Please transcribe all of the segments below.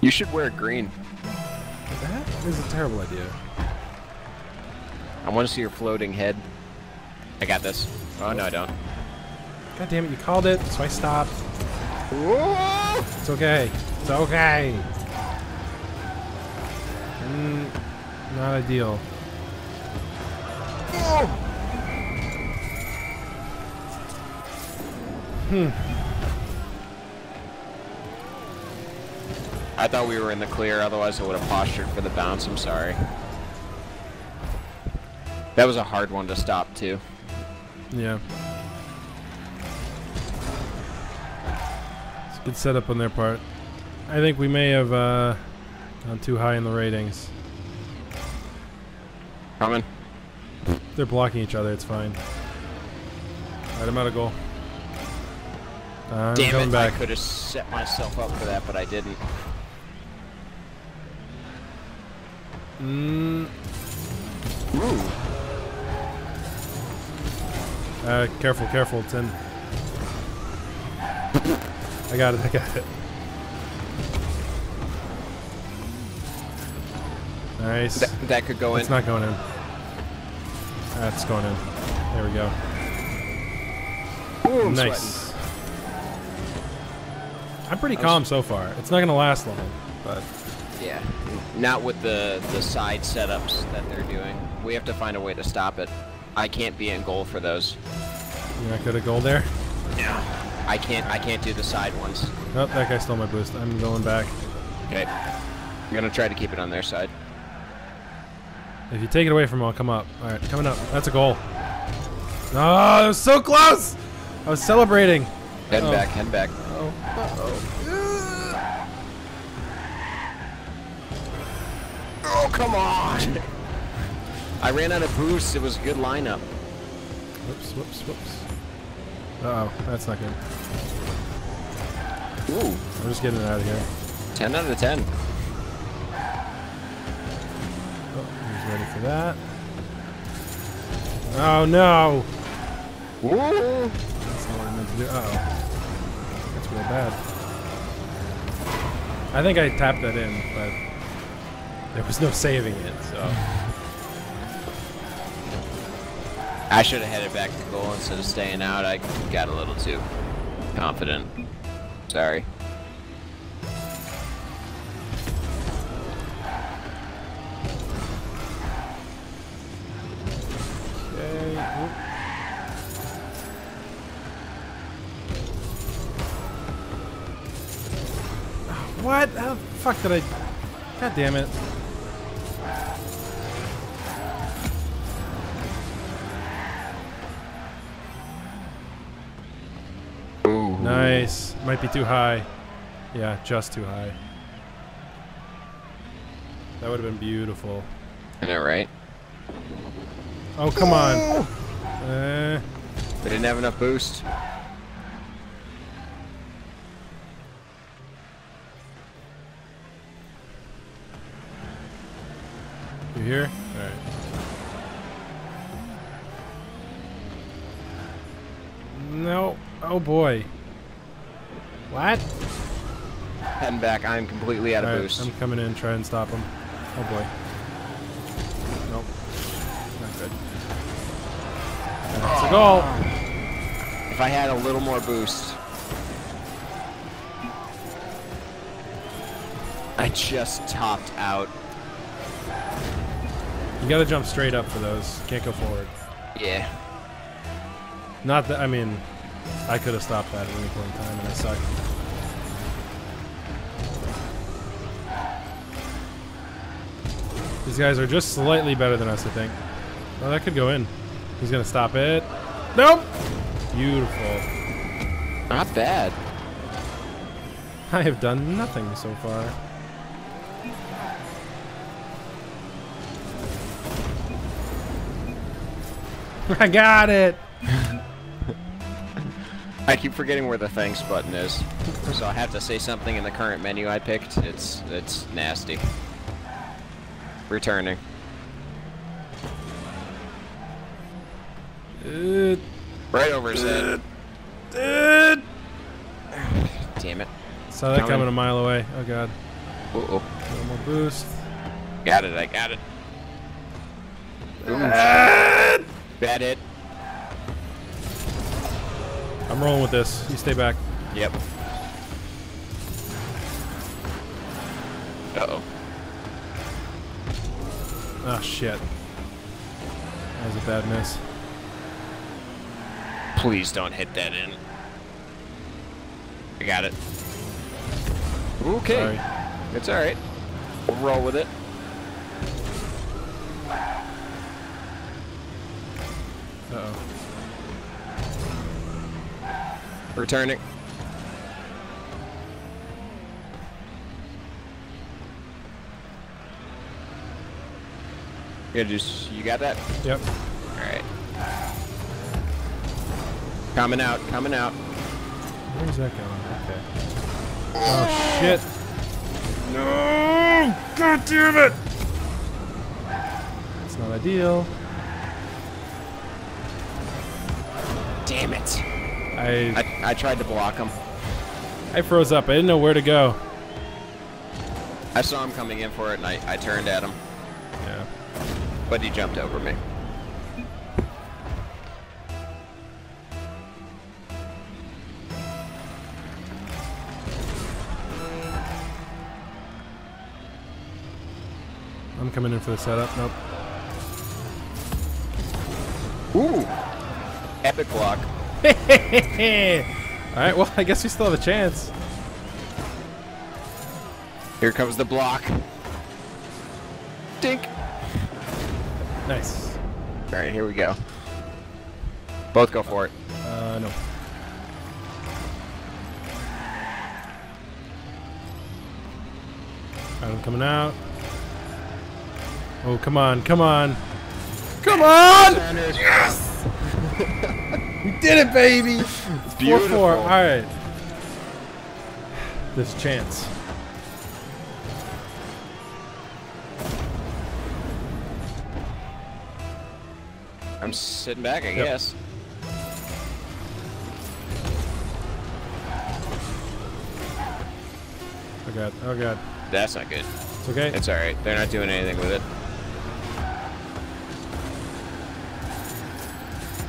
You should wear green. That is a terrible idea. I want to see your floating head. I got this. Oh, no, I don't. God damn it, you called it, so I stopped. Whoa! It's okay. It's okay. Mm, not ideal. Hmm. I thought we were in the clear, otherwise I would have postured for the bounce. I'm sorry. That was a hard one to stop, too. Yeah. It's a good setup on their part. I think we may have uh, gone too high in the ratings. Coming. They're blocking each other. It's fine. Alright, I'm out of goal. I'm Damn it, back. I could have set myself up for that, but I didn't. Mm, Ooh. uh, careful, careful. It's in. I got it. I got it. Nice. That, that could go in. It's not going in. That's going in. There we go. Ooh, nice. sweating. I'm pretty calm so far. It's not gonna last long, but Yeah. Not with the, the side setups that they're doing. We have to find a way to stop it. I can't be in goal for those. you're not good at goal there. Yeah. I can't I can't do the side ones. Oh, that guy stole my boost. I'm going back. Okay. I'm gonna try to keep it on their side. If you take it away from him, I'll come up. All right, coming up. That's a goal. Oh, that was so close! I was celebrating. Head Oh. back, head back. Oh, Oh come on! I ran out of boost. It was a good lineup. Whoops, whoops, whoops. Uh oh, that's not good. Ooh, I'm just getting it out of here. 10 out of 10. Oh, he's ready for that. Oh no! Ooh. That's not what I meant to do. Uh oh. That's real bad. I think I tapped that in, but there was no saving it, so. I should have headed back to goal instead of staying out. I got a little too confident. Sorry. What? How the fuck did I? God damn it! Nice. Might be too high. Yeah, just too high. That would have been beautiful. I know, right? Oh come on. Uh, We didn't have enough boost. you here? All right. No. Oh boy. What? Heading back. I'm completely out of Alright, boost. I'm coming in, try and stop him. Oh boy. Nope. Not good. That's a goal. If I had a little more boost. I just topped out. You gotta jump straight up for those. Can't go forward. Yeah. Not that I mean, I could have stopped that at any point in time, and I suck. These guys are just slightly better than us, I think. Oh, that could go in. He's gonna stop it. Nope. Beautiful. Not bad. I have done nothing so far. I got it. I keep forgetting where the thanks button is. So I have to say something in the current menu I picked. It's it's nasty. Returning. Uh, Right over his head. uh, Damn it. saw that Coming. coming a mile away. Oh god. Uh oh. No more boost. Got it, I got it. Bad hit. I'm rolling with this. You stay back. Yep. Uh oh. Oh shit. That was a bad miss. Please don't hit that in. I got it. Okay. Sorry. It's alright. We'll roll with it. Uh Returning. You just you got that? Yep. Alright. Coming out, coming out. Where's that going? Okay. Oh shit. No! God damn it! It's not ideal. Damn it. I I, I tried to block him. I froze up. I didn't know where to go. I saw him coming in for it and I, I turned at him, Yeah. but he jumped over me. I'm coming in for the setup. Nope. Ooh! Epic block. Alright, well, I guess we still have a chance. Here comes the block. Dink! Nice. Alright, here we go. Both go for it. Uh, no. I'm coming out. Oh, come on, come on. Come on! Yes! We did it, baby! It's 4 4. Alright. This chance. I'm sitting back, I Yep. guess. Oh god, oh god. That's not good. It's okay. It's alright. They're not doing anything with it.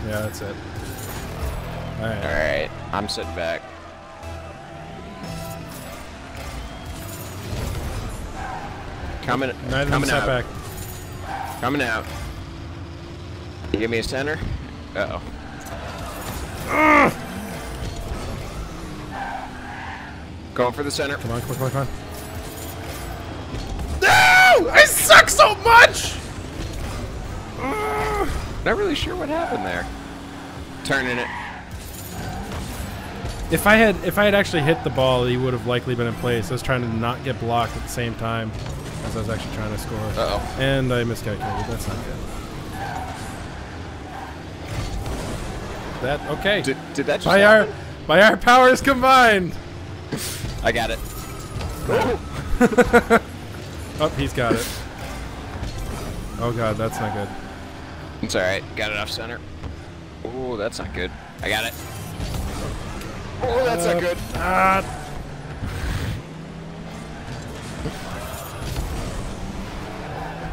yeah, that's it. Alright. Alright. I'm sitting back. Coming, Neither coming out. back. Coming out. You give me a center? Uh oh. Going for the center. Come on, come on, come on, come on. No! I suck so much! Not really sure what happened there. Turning it. If I had if I had actually hit the ball, he would have likely been in place. I was trying to not get blocked at the same time as I was actually trying to score. Uh oh. And I miscalculated. That's not good. That okay. Did, did that just by our by our powers combined. I got it. Oh, he's got it. Oh god, that's not good. It's alright. Got it off center. Oh, that's not good. I got it. Oh, that's Uh, not good. Ah,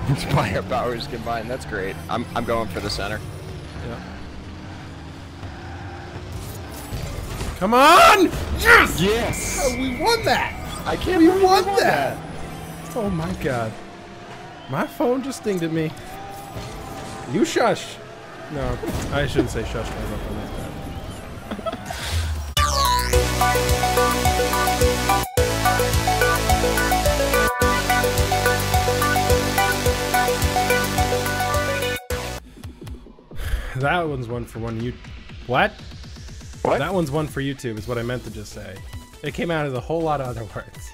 By our powers combined. That's great. I'm, I'm going for the center. yeah. Come on! Yes! Yes! We won that! I can't We won we that! Oh my god. My phone just dinged at me. You shush. No, I shouldn't say shush. That one's one for one you. What? What? That one's one for YouTube, is what I meant to just say. It came out as a whole lot of other words.